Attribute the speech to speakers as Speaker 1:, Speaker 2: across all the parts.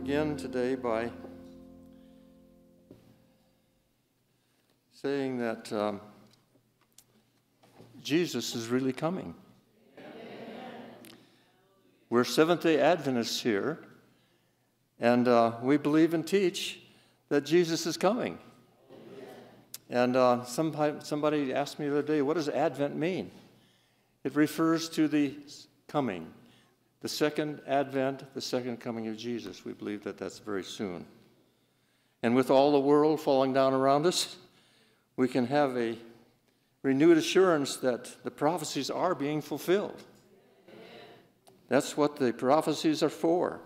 Speaker 1: begin today by saying that um, Jesus is really coming. We're Seventh day Adventists here, and uh, we believe and teach that Jesus is coming. And uh, somebody, somebody asked me the other day, what does Advent mean? It refers to the coming, the second Advent, the second coming of Jesus. We believe that that's very soon. And with all the world falling down around us, we can have a renewed assurance that the prophecies are being fulfilled. That's what the prophecies are for.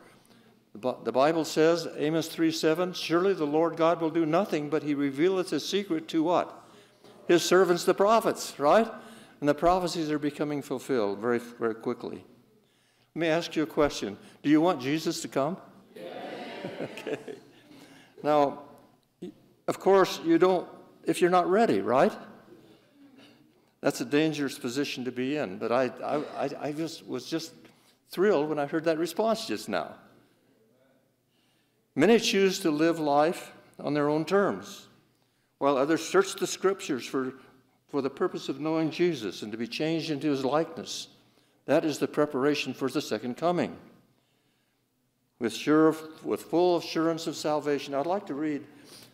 Speaker 1: The Bible says, Amos 3 7, surely the Lord God will do nothing, but he revealeth his secret to what? His servants, the prophets, right? And the prophecies are becoming fulfilled very, very quickly. Let me ask you a question Do you want Jesus to come? Yeah. okay. Now, of course, you don't if you're not ready, right? That's a dangerous position to be in. But I, I, I just was just thrilled when I heard that response just now. Many choose to live life on their own terms, while others search the scriptures for, for the purpose of knowing Jesus and to be changed into his likeness. That is the preparation for the second coming. With, sure, with full assurance of salvation, I'd like to read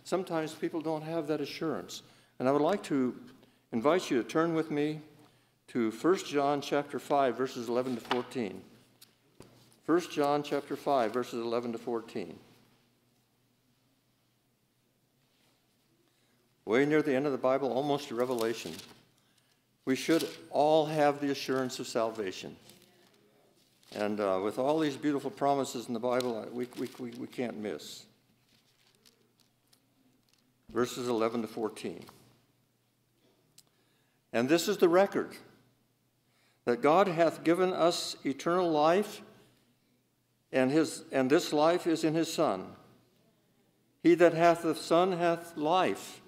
Speaker 1: sometimes people don't have that assurance. And I would like to invite you to turn with me to 1 John chapter 5 verses 11 to 14. 1 John chapter 5 verses 11 to 14. Way near the end of the Bible, almost to Revelation. We should all have the assurance of salvation. And uh, with all these beautiful promises in the Bible, we, we, we, we can't miss verses 11 to 14. And this is the record that God hath given us eternal life, and, his, and this life is in his Son. He that hath the Son hath life,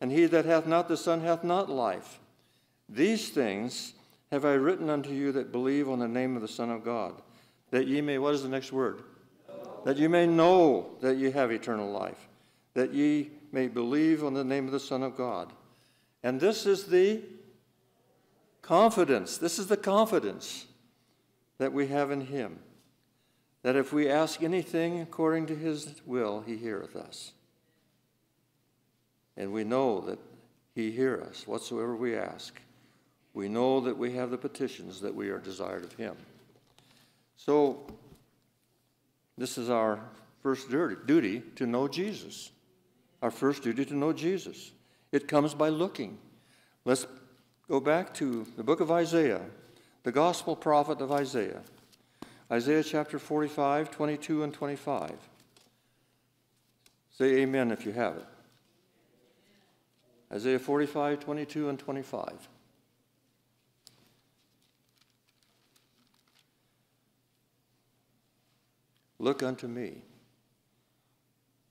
Speaker 1: and he that hath not the Son hath not life. These things have I written unto you that believe on the name of the Son of God, that ye may, what is the next word? That ye may know that ye have eternal life, that ye may believe on the name of the Son of God. And this is the confidence, this is the confidence that we have in Him. That if we ask anything according to His will, He heareth us. And we know that He heareth us whatsoever we ask. We know that we have the petitions that we are desired of Him. So, this is our first duty to know Jesus our first duty to know Jesus. It comes by looking. Let's go back to the book of Isaiah, the gospel prophet of Isaiah. Isaiah chapter 45, 22 and 25. Say amen if you have it. Isaiah 45, 22 and 25. Look unto me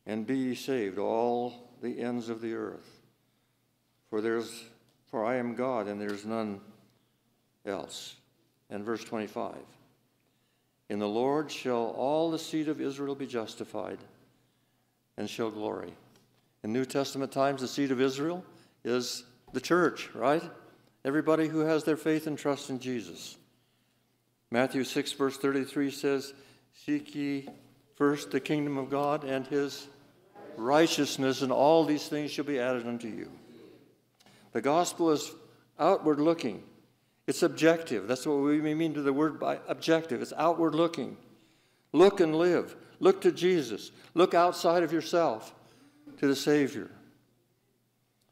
Speaker 1: and be ye saved, all the ends of the earth. For there's for I am God, and there's none else. And verse 25. In the Lord shall all the seed of Israel be justified, and shall glory. In New Testament times, the seed of Israel is the church, right? Everybody who has their faith and trust in Jesus. Matthew 6, verse 33 says, Seek ye first the kingdom of God and his righteousness, and all these things shall be added unto you. The gospel is outward looking, it's objective. That's what we mean to the word by objective. It's outward looking. Look and live. Look to Jesus. Look outside of yourself to the Savior.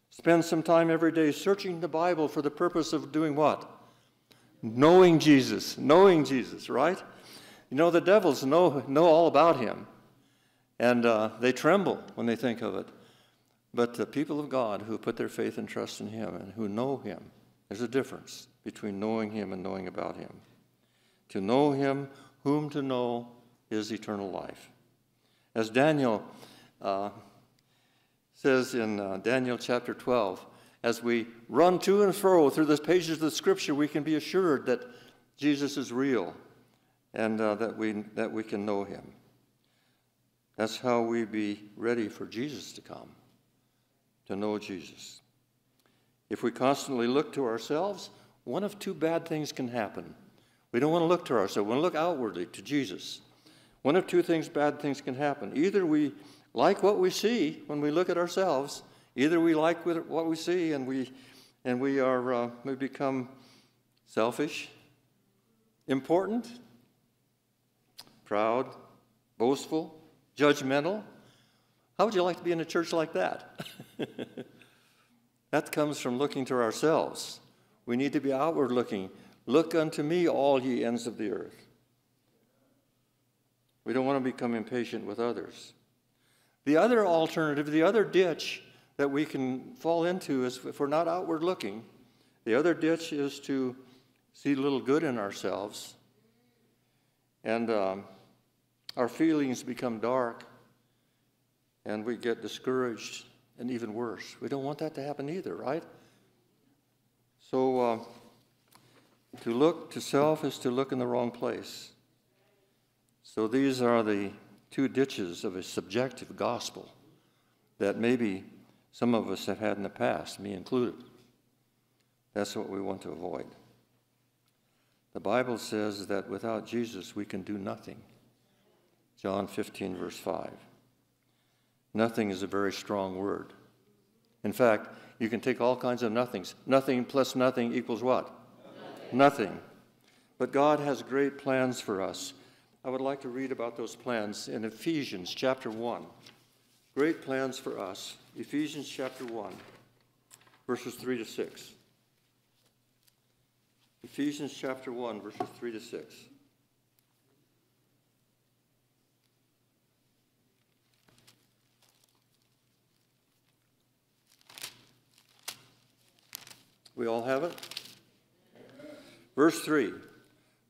Speaker 1: Spend some time every day searching the Bible for the purpose of doing what? Knowing Jesus. Knowing Jesus, right? You know, the devils know, know all about him. And uh, they tremble when they think of it. But the people of God who put their faith and trust in Him and who know Him, there's a difference between knowing Him and knowing about Him. To know Him, whom to know, is eternal life. As Daniel uh, says in uh, Daniel chapter 12, as we run to and fro through the pages of the Scripture, we can be assured that Jesus is real and uh, that, we, that we can know Him. That's how we be ready for Jesus to come, to know Jesus. If we constantly look to ourselves, one of two bad things can happen. We don't want to look to ourselves, we want to look outwardly to Jesus. One of two things, bad things can happen. Either we like what we see when we look at ourselves, either we like what we see and we, and we, are, uh, we become selfish, important, proud, boastful, judgmental. How would you like to be in a church like that? that comes from looking to ourselves. We need to be outward looking. Look unto me, all ye ends of the earth. We don't want to become impatient with others. The other alternative, the other ditch that we can fall into is if we're not outward looking, the other ditch is to see little good in ourselves. And um, our feelings become dark and we get discouraged and even worse. We don't want that to happen either, right? So, uh, to look to self is to look in the wrong place. So, these are the two ditches of a subjective gospel that maybe some of us have had in the past, me included. That's what we want to avoid. The Bible says that without Jesus we can do nothing. John 15, verse 5. Nothing is a very strong word. In fact, you can take all kinds of nothings. Nothing plus nothing equals what? Nothing. nothing. But God has great plans for us. I would like to read about those plans in Ephesians chapter 1. Great plans for us. Ephesians chapter 1, verses 3 to 6. Ephesians chapter 1, verses 3 to 6. We all have it? Verse 3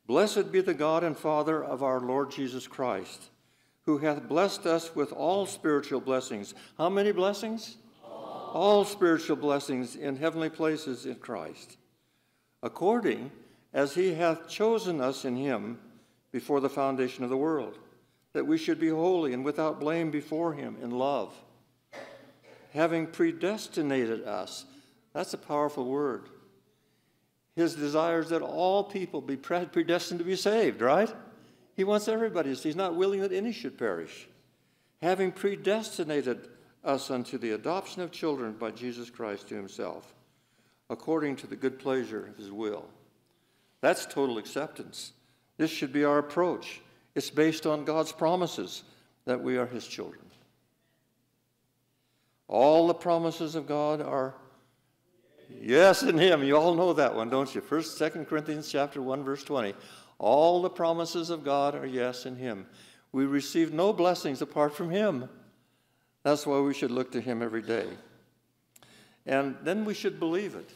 Speaker 1: Blessed be the God and Father of our Lord Jesus Christ, who hath blessed us with all spiritual blessings. How many blessings? All, all spiritual blessings in heavenly places in Christ, according as he hath chosen us in him before the foundation of the world, that we should be holy and without blame before him in love, having predestinated us that's a powerful word. His desire is that all people be predestined to be saved, right? He wants everybody. He's not willing that any should perish. Having predestinated us unto the adoption of children by Jesus Christ to himself, according to the good pleasure of his will. That's total acceptance. This should be our approach. It's based on God's promises that we are his children. All the promises of God are Yes, in him. You all know that one, don't you? First, Second Corinthians chapter 1, verse 20. All the promises of God are yes in him. We receive no blessings apart from him. That's why we should look to him every day. And then we should believe it.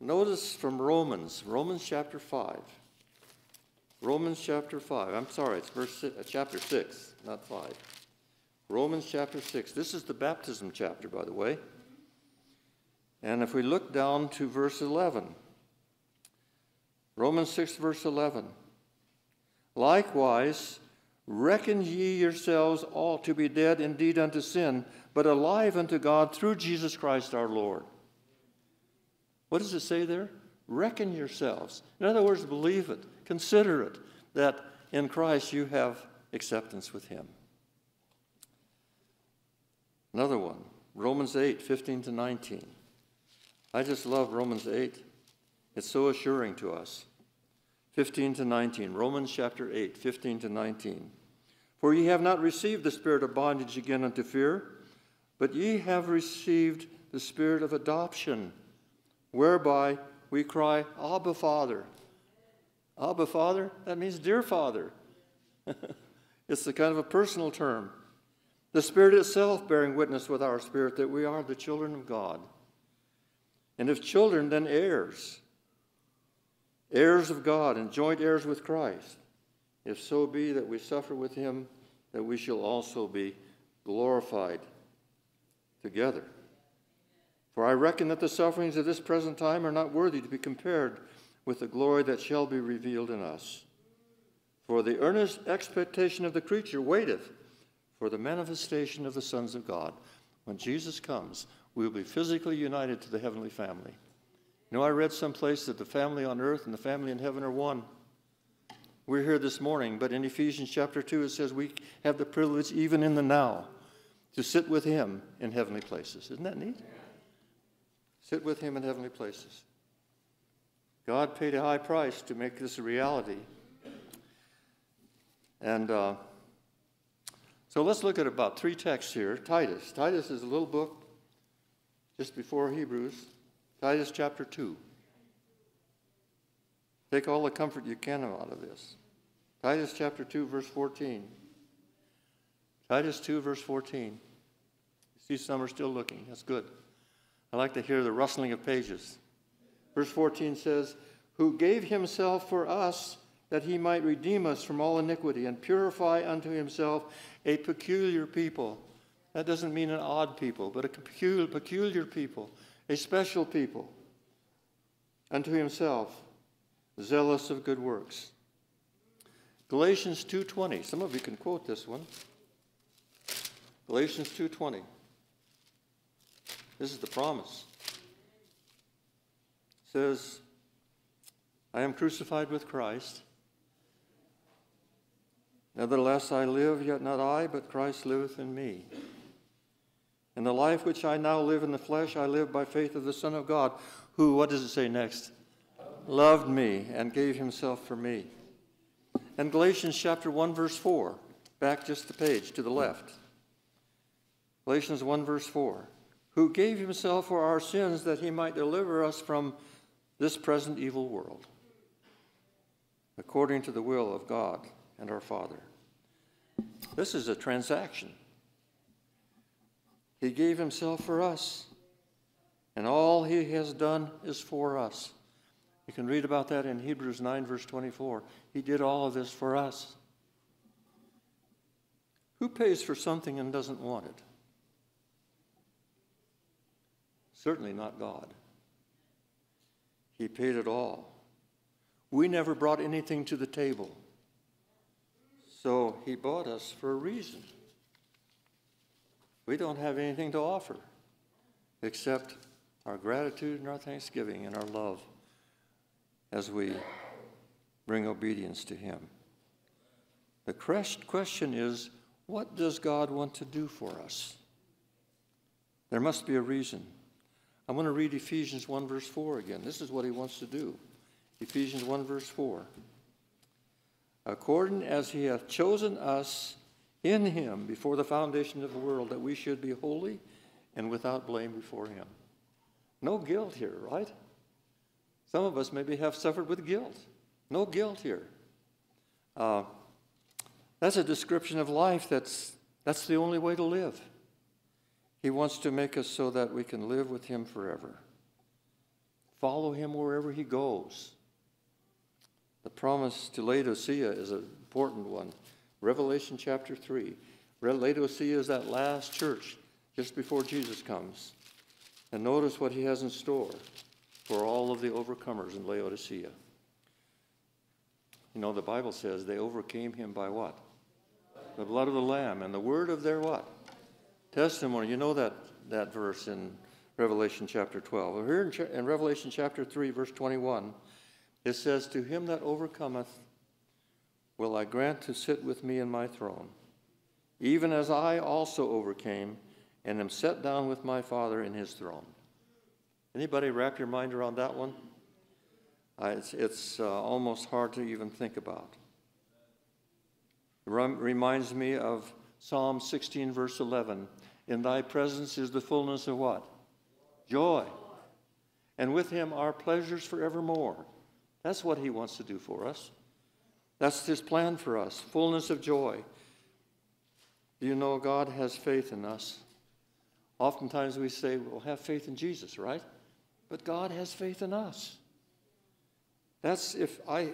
Speaker 1: Notice from Romans, Romans chapter 5. Romans chapter 5. I'm sorry, it's verse uh, chapter 6, not 5. Romans chapter 6. This is the baptism chapter, by the way. And if we look down to verse 11, Romans 6, verse 11, likewise, reckon ye yourselves all to be dead indeed unto sin, but alive unto God through Jesus Christ our Lord. What does it say there? Reckon yourselves. In other words, believe it, consider it, that in Christ you have acceptance with Him. Another one, Romans 8, 15 to 19. I just love Romans 8. It's so assuring to us. 15 to 19, Romans chapter 8, 15 to 19. For ye have not received the spirit of bondage again unto fear, but ye have received the spirit of adoption, whereby we cry, Abba, Father. Abba, Father, that means dear Father. it's the kind of a personal term. The Spirit itself bearing witness with our spirit that we are the children of God. And if children, then heirs, heirs of God and joint heirs with Christ, if so be that we suffer with him, that we shall also be glorified together. For I reckon that the sufferings of this present time are not worthy to be compared with the glory that shall be revealed in us. For the earnest expectation of the creature waiteth for the manifestation of the sons of God. When Jesus comes, we will be physically united to the heavenly family. You know, I read someplace that the family on earth and the family in heaven are one. We're here this morning, but in Ephesians chapter 2, it says we have the privilege, even in the now, to sit with Him in heavenly places. Isn't that neat? Sit with Him in heavenly places. God paid a high price to make this a reality. And uh, so let's look at about three texts here. Titus. Titus is a little book just before Hebrews. Titus chapter 2. Take all the comfort you can out of this. Titus chapter 2, verse 14. Titus 2, verse 14. You see, some are still looking. That's good. I like to hear the rustling of pages. Verse 14 says, Who gave himself for us that he might redeem us from all iniquity and purify unto himself a peculiar people. That doesn't mean an odd people, but a peculiar, people, a special people unto himself zealous of good works. Galatians 2:20. Some of you can quote this one. Galatians 2:20. This is the promise. It says, I am crucified with Christ. Nevertheless, I live, yet not I, but Christ liveth in me. And the life which I now live in the flesh, I live by faith of the Son of God, who, what does it say next? loved me and gave himself for me. And Galatians chapter 1, verse 4, back just the page to the left. Galatians 1, verse 4, who gave himself for our sins that he might deliver us from this present evil world, according to the will of God and our Father. This is a transaction. He gave himself for us, and all he has done is for us. You can read about that in Hebrews 9, verse 24. He did all of this for us. Who pays for something and doesn't want it? Certainly not God. He paid it all. We never brought anything to the table. So he bought us for a reason. We don't have anything to offer except our gratitude and our thanksgiving and our love as we bring obedience to Him. The question is what does God want to do for us? There must be a reason. I want to read Ephesians 1, verse 4 again. This is what He wants to do. Ephesians 1, verse 4. According as He hath chosen us in Him before the foundation of the world, that we should be holy and without blame before Him. No guilt here, right? Some of us maybe have suffered with guilt. No guilt here. Uh, that's a description of life that's, that's the only way to live. He wants to make us so that we can live with Him forever. Follow Him wherever He goes. The promise to Laodicea is an important one. Revelation chapter 3. Laodicea is that last church just before Jesus comes. And notice what He has in store for all of the overcomers in Laodicea. You know, the Bible says they overcame him by what? The blood of the Lamb and the word of their what? Testimony. You know that, that verse in Revelation chapter 12. Here in, in Revelation chapter 3, verse 21, it says, To him that overcometh will I grant to sit with me in my throne, even as I also overcame and am set down with my Father in his throne. Anybody wrap your mind around that one? Uh, it's it's uh, almost hard to even think about. It rem- reminds me of Psalm 16, verse 11. In thy presence is the fullness of what? Joy. And with him are pleasures forevermore. That's what he wants to do for us. That's his plan for us fullness of joy. Do you know God has faith in us? Oftentimes we say, well, have faith in Jesus, right? but God has faith in us. That's if I,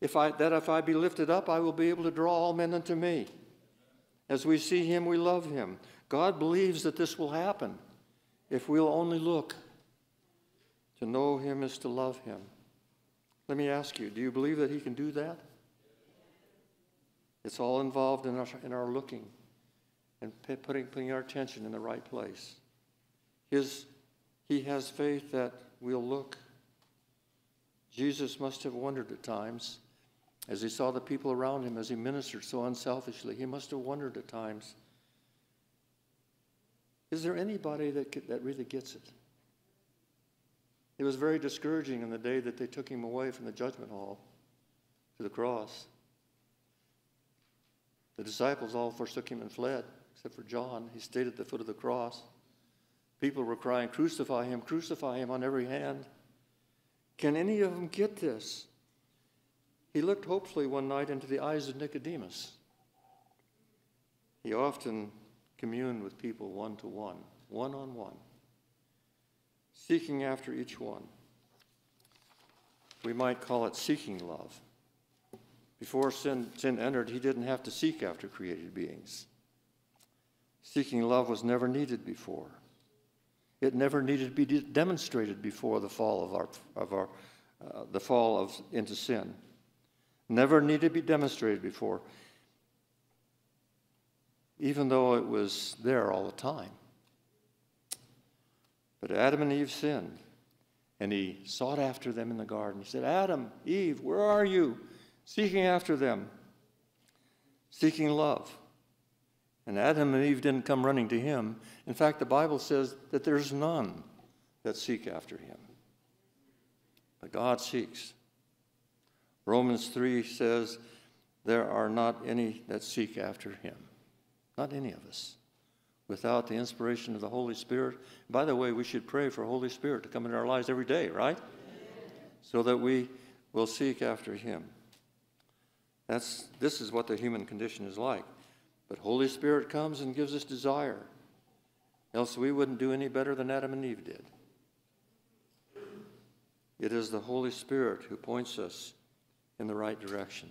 Speaker 1: if I, that if I be lifted up, I will be able to draw all men unto me. As we see him, we love him. God believes that this will happen if we'll only look. To know him is to love him. Let me ask you, do you believe that he can do that? It's all involved in our, in our looking and putting, putting our attention in the right place. His, he has faith that we'll look. Jesus must have wondered at times as he saw the people around him as he ministered so unselfishly. He must have wondered at times is there anybody that, that really gets it? It was very discouraging in the day that they took him away from the judgment hall to the cross. The disciples all forsook him and fled, except for John. He stayed at the foot of the cross. People were crying, Crucify him, crucify him on every hand. Can any of them get this? He looked hopefully one night into the eyes of Nicodemus. He often communed with people one to one, one on one, seeking after each one. We might call it seeking love. Before sin, sin entered, he didn't have to seek after created beings. Seeking love was never needed before. It never needed to be de- demonstrated before the fall of our, of our uh, the fall of into sin. Never needed to be demonstrated before, even though it was there all the time. But Adam and Eve sinned, and he sought after them in the garden. He said, Adam, Eve, where are you? Seeking after them, seeking love. And Adam and Eve didn't come running to him. In fact, the Bible says that there's none that seek after him. But God seeks. Romans 3 says, There are not any that seek after him. Not any of us. Without the inspiration of the Holy Spirit. By the way, we should pray for Holy Spirit to come into our lives every day, right? So that we will seek after him. That's, this is what the human condition is like. But Holy Spirit comes and gives us desire. Else we wouldn't do any better than Adam and Eve did. It is the Holy Spirit who points us in the right direction.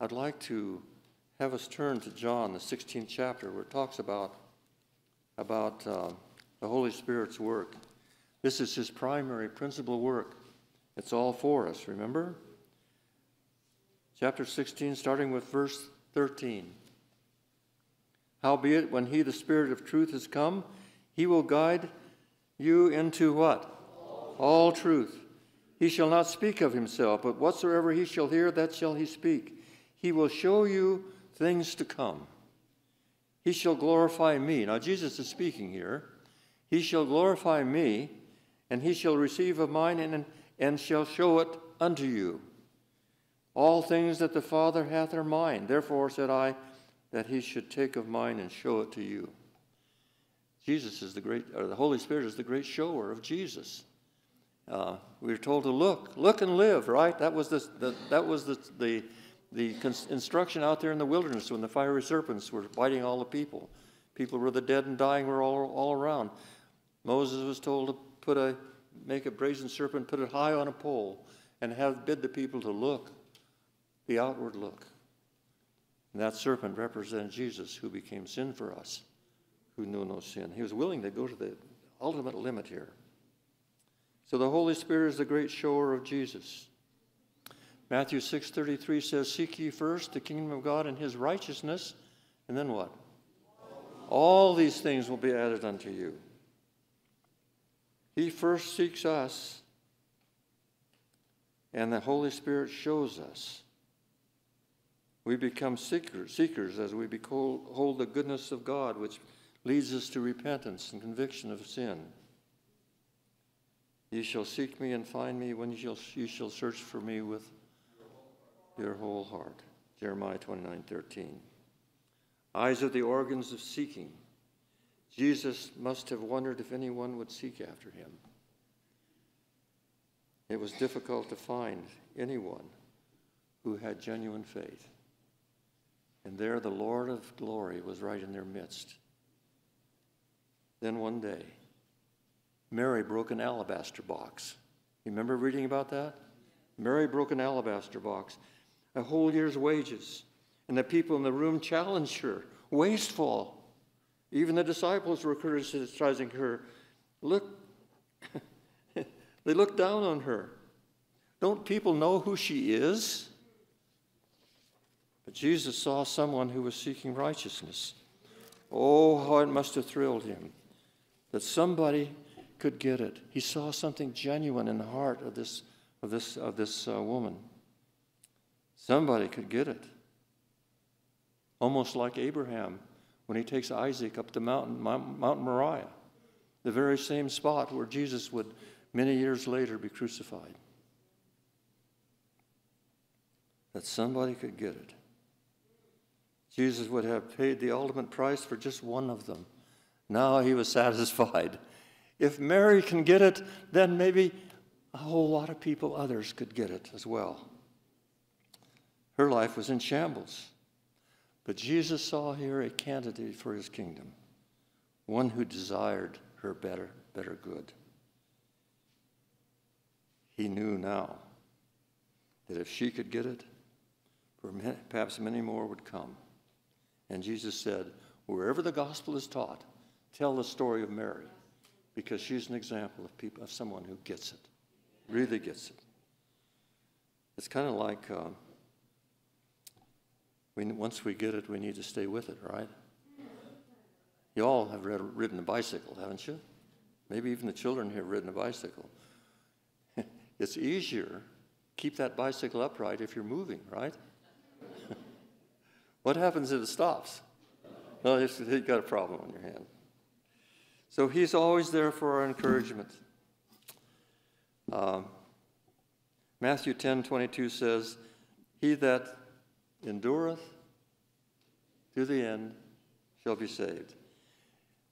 Speaker 1: I'd like to have us turn to John, the 16th chapter, where it talks about, about uh, the Holy Spirit's work. This is his primary principal work. It's all for us, remember? Chapter 16, starting with verse 13. Howbeit, when he, the Spirit of truth, has come, he will guide you into what? All truth. He shall not speak of himself, but whatsoever he shall hear, that shall he speak. He will show you things to come. He shall glorify me. Now, Jesus is speaking here. He shall glorify me, and he shall receive of mine and, and shall show it unto you. All things that the Father hath are mine. Therefore said I, that he should take of mine and show it to you. Jesus is the great, or the Holy Spirit is the great shower of Jesus. Uh, we were told to look, look and live, right? That was the, the that was the, the, the instruction out there in the wilderness when the fiery serpents were biting all the people. People were the dead and dying were all, all around. Moses was told to put a, make a brazen serpent, put it high on a pole, and have bid the people to look the outward look. And that serpent represented Jesus, who became sin for us, who knew no sin. He was willing to go to the ultimate limit here. So the Holy Spirit is the great shower of Jesus. Matthew 6:33 says, "Seek ye first the kingdom of God and his righteousness, and then what? All these things will be added unto you." He first seeks us, and the Holy Spirit shows us. We become seekers, seekers as we behold the goodness of God, which leads us to repentance and conviction of sin. Ye shall seek me and find me when ye shall, you shall search for me with your whole heart. Jeremiah 29 13. Eyes are the organs of seeking. Jesus must have wondered if anyone would seek after him. It was difficult to find anyone who had genuine faith. And there the Lord of glory was right in their midst. Then one day, Mary broke an alabaster box. You remember reading about that? Mary broke an alabaster box, a whole year's wages. And the people in the room challenged her, wasteful. Even the disciples were criticizing her. Look, they looked down on her. Don't people know who she is? But Jesus saw someone who was seeking righteousness. Oh, how it must have thrilled him that somebody could get it. He saw something genuine in the heart of this, of this, of this uh, woman. Somebody could get it. Almost like Abraham when he takes Isaac up the mountain, Mount, Mount Moriah, the very same spot where Jesus would many years later be crucified. That somebody could get it. Jesus would have paid the ultimate price for just one of them. Now he was satisfied. If Mary can get it, then maybe a whole lot of people, others, could get it as well. Her life was in shambles. But Jesus saw here a candidate for his kingdom, one who desired her better, better good. He knew now that if she could get it, perhaps many more would come. And Jesus said, wherever the gospel is taught, tell the story of Mary, because she's an example of people of someone who gets it, really gets it. It's kind of like uh, we, once we get it, we need to stay with it, right? You all have read, ridden a bicycle, haven't you? Maybe even the children here have ridden a bicycle. it's easier keep that bicycle upright if you're moving, right? What happens if it stops? Well, you've got a problem on your hand. So he's always there for our encouragement. Um, Matthew 10 22 says, He that endureth to the end shall be saved.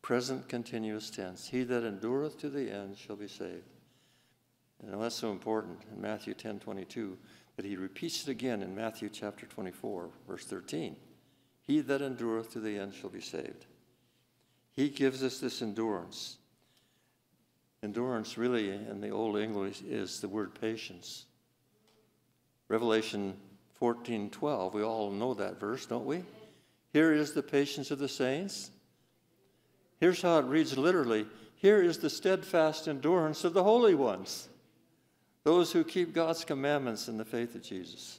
Speaker 1: Present continuous tense. He that endureth to the end shall be saved. And that's so important in Matthew 10 22 that he repeats it again in Matthew chapter 24, verse 13. He that endureth to the end shall be saved. He gives us this endurance. Endurance, really, in the Old English, is the word patience. Revelation 14 12, we all know that verse, don't we? Here is the patience of the saints. Here's how it reads literally Here is the steadfast endurance of the holy ones, those who keep God's commandments in the faith of Jesus.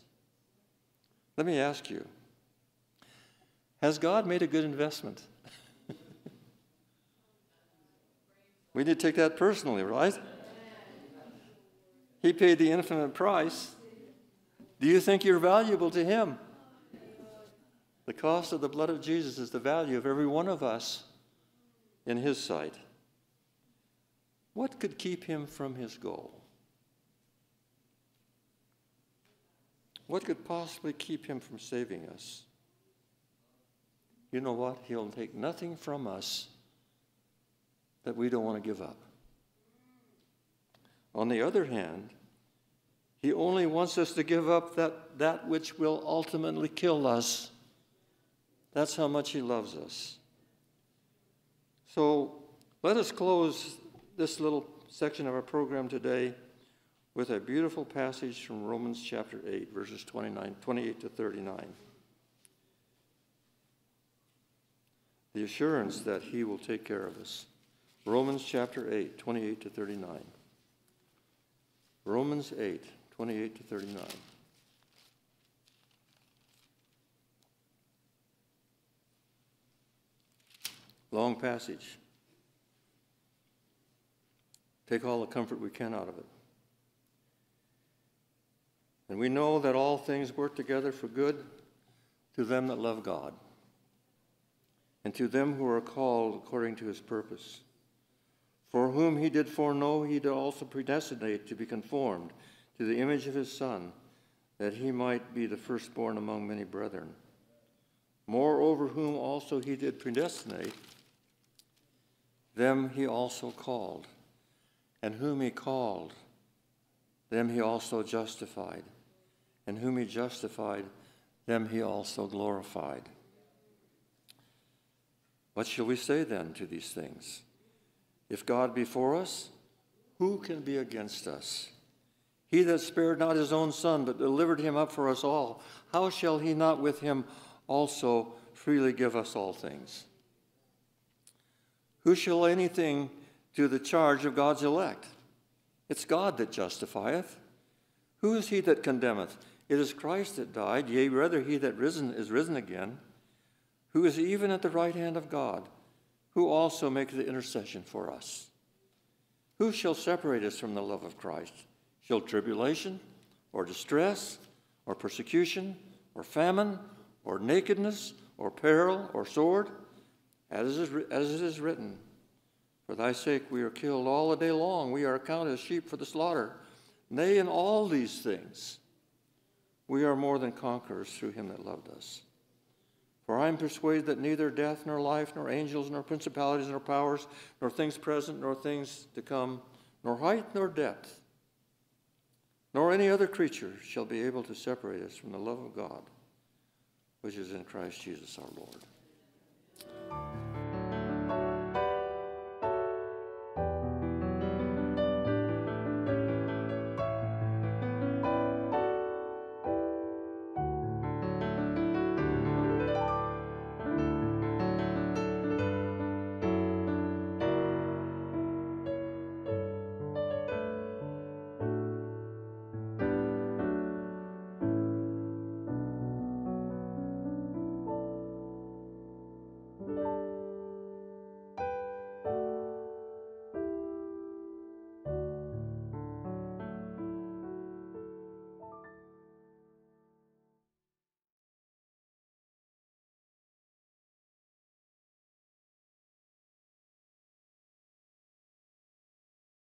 Speaker 1: Let me ask you Has God made a good investment? we need to take that personally, right? He paid the infinite price do you think you're valuable to Him? The cost of the blood of Jesus is the value of every one of us in His sight. What could keep Him from His goal? What could possibly keep Him from saving us? You know what? He'll take nothing from us that we don't want to give up. On the other hand, he only wants us to give up that, that which will ultimately kill us. That's how much He loves us. So let us close this little section of our program today with a beautiful passage from Romans chapter 8, verses 29, 28 to 39. The assurance that He will take care of us. Romans chapter 8, 28 to 39. Romans 8, 28 to 39. Long passage. Take all the comfort we can out of it. And we know that all things work together for good to them that love God and to them who are called according to his purpose. For whom he did foreknow, he did also predestinate to be conformed to the image of his Son, that he might be the firstborn among many brethren. Moreover, whom also he did predestinate, them he also called. And whom he called, them he also justified. And whom he justified, them he also glorified. What shall we say then to these things? If God be for us, who can be against us? He that spared not his own son, but delivered him up for us all, how shall he not with him also freely give us all things? Who shall anything do the charge of God's elect? It's God that justifieth. Who is he that condemneth? It is Christ that died, yea, rather he that risen is risen again, who is even at the right hand of God, who also makes the intercession for us. Who shall separate us from the love of Christ? Shall tribulation, or distress, or persecution, or famine, or nakedness, or peril, or sword? As it is, as it is written, For thy sake we are killed all the day long, we are accounted as sheep for the slaughter. Nay, in all these things, we are more than conquerors through him that loved us. For I am persuaded that neither death, nor life, nor angels, nor principalities, nor powers, nor things present, nor things to come, nor height, nor depth, nor any other creature shall be able to separate us from the love of God, which is in Christ Jesus our Lord.